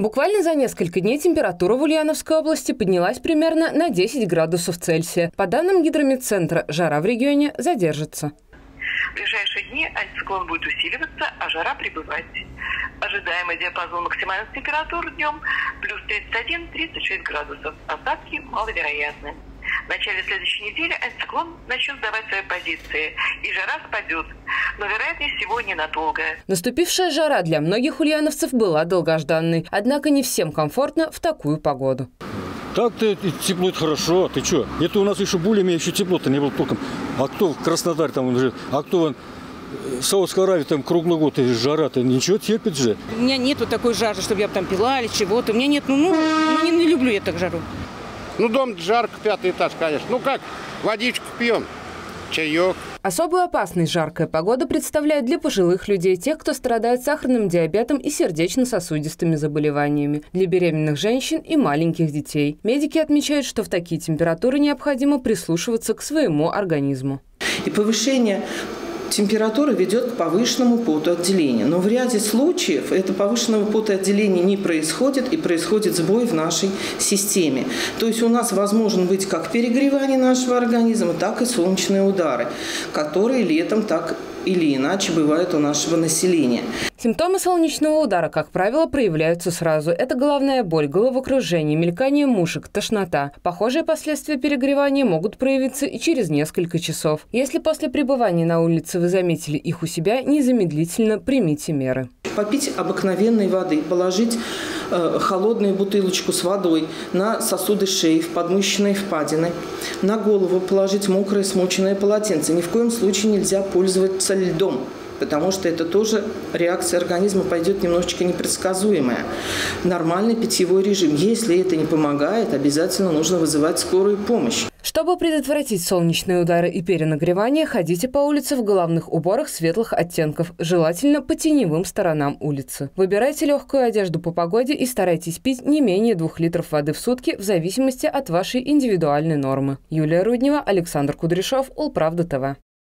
Буквально за несколько дней температура в Ульяновской области поднялась примерно на 10 градусов Цельсия. По данным гидромедцентра, жара в регионе задержится. В ближайшие дни антициклон будет усиливаться, а жара прибывать. Ожидаемый диапазон максимальных температур днем плюс 31-36 градусов. Осадки маловероятны. В начале следующей недели антициклон начнет сдавать свои позиции, и жара спадет, но, вероятнее всего, ненадолго. Наступившая жара для многих ульяновцев была долгожданной, однако не всем комфортно в такую погоду. Так-то тепло это хорошо, ты что? Это у нас еще более-менее еще тепло-то не было толком. А кто в Краснодар там уже, а кто вон в Саудовской Аравии там круглый год и жара-то ничего терпит же. У меня нету такой жары, чтобы я там пила или чего-то. У меня нет, ну, ну, ну не, не люблю я так жару. Ну, дом жарко, пятый этаж, конечно. Ну как, водичку пьем, чаек. Особую опасность жаркая погода представляет для пожилых людей, тех, кто страдает сахарным диабетом и сердечно-сосудистыми заболеваниями, для беременных женщин и маленьких детей. Медики отмечают, что в такие температуры необходимо прислушиваться к своему организму. И повышение температура ведет к повышенному потоотделению. Но в ряде случаев это повышенного потоотделения не происходит и происходит сбой в нашей системе. То есть у нас возможен быть как перегревание нашего организма, так и солнечные удары, которые летом так или иначе бывают у нашего населения. Симптомы солнечного удара, как правило, проявляются сразу. Это головная боль, головокружение, мелькание мушек, тошнота. Похожие последствия перегревания могут проявиться и через несколько часов. Если после пребывания на улице вы заметили их у себя, незамедлительно примите меры. Попить обыкновенной воды, положить холодную бутылочку с водой на сосуды шеи, в подмышечные впадины, на голову положить мокрое смоченное полотенце. Ни в коем случае нельзя пользоваться льдом потому что это тоже реакция организма пойдет немножечко непредсказуемая. Нормальный питьевой режим. Если это не помогает, обязательно нужно вызывать скорую помощь. Чтобы предотвратить солнечные удары и перенагревание, ходите по улице в головных уборах светлых оттенков, желательно по теневым сторонам улицы. Выбирайте легкую одежду по погоде и старайтесь пить не менее двух литров воды в сутки в зависимости от вашей индивидуальной нормы. Юлия Руднева, Александр Кудряшов, Улправда ТВ.